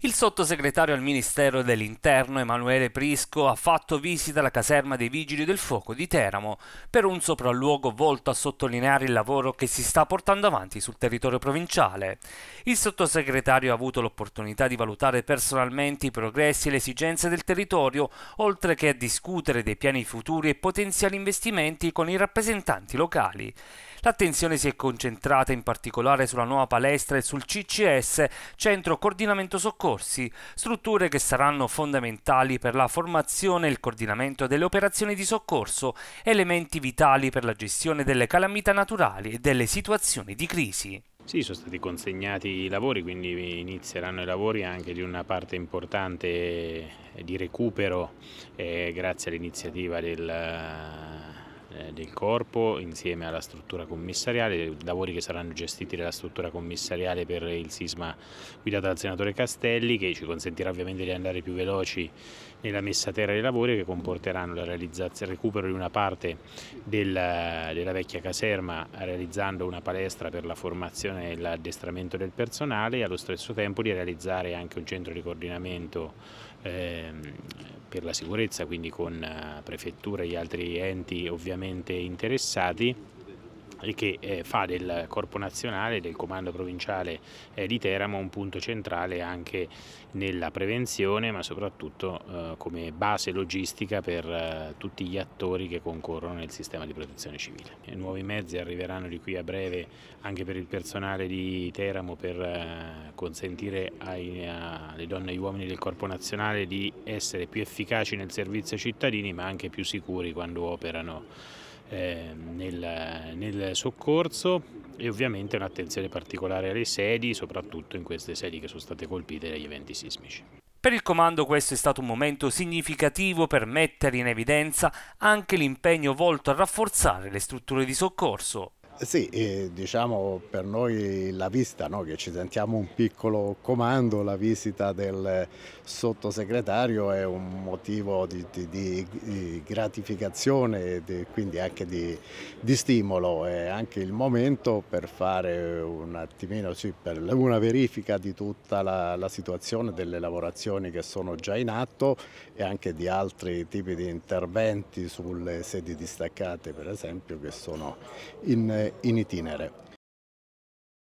Il sottosegretario al Ministero dell'Interno Emanuele Prisco ha fatto visita alla caserma dei Vigili del Fuoco di Teramo per un sopralluogo volto a sottolineare il lavoro che si sta portando avanti sul territorio provinciale. Il sottosegretario ha avuto l'opportunità di valutare personalmente i progressi e le esigenze del territorio, oltre che a discutere dei piani futuri e potenziali investimenti con i rappresentanti locali. L'attenzione si è concentrata in particolare sulla nuova palestra e sul CCS, Centro Coordinamento Soccorsi, strutture che saranno fondamentali per la formazione e il coordinamento delle operazioni di soccorso, elementi vitali per la gestione delle calamità naturali e delle situazioni di crisi. Sì, sono stati consegnati i lavori, quindi inizieranno i lavori anche di una parte importante di recupero eh, grazie all'iniziativa del del corpo insieme alla struttura commissariale, lavori che saranno gestiti dalla struttura commissariale per il sisma guidata dal senatore Castelli che ci consentirà ovviamente di andare più veloci nella messa a terra dei lavori che comporteranno il recupero di una parte della, della vecchia caserma realizzando una palestra per la formazione e l'addestramento del personale e allo stesso tempo di realizzare anche un centro di coordinamento ehm, per la sicurezza, quindi con eh, prefettura e gli altri enti ovviamente interessati e che eh, fa del Corpo Nazionale, del Comando Provinciale eh, di Teramo un punto centrale anche nella prevenzione ma soprattutto eh, come base logistica per eh, tutti gli attori che concorrono nel sistema di protezione civile. I nuovi mezzi arriveranno di qui a breve anche per il personale di Teramo per eh, consentire ai, alle donne e agli uomini del Corpo Nazionale di essere più efficaci nel servizio ai cittadini ma anche più sicuri quando operano eh, nel, nel soccorso e ovviamente un'attenzione particolare alle sedi, soprattutto in queste sedi che sono state colpite dagli eventi sismici. Per il comando questo è stato un momento significativo per mettere in evidenza anche l'impegno volto a rafforzare le strutture di soccorso. Sì, diciamo per noi la visita, no, che ci sentiamo un piccolo comando, la visita del sottosegretario è un motivo di, di, di gratificazione e quindi anche di, stimolo, è anche il momento per fare un attimino, sì, una verifica di tutta la, la situazione delle lavorazioni che sono già in atto e anche di altri tipi di interventi sulle sedi distaccate per esempio che sono in in itinere.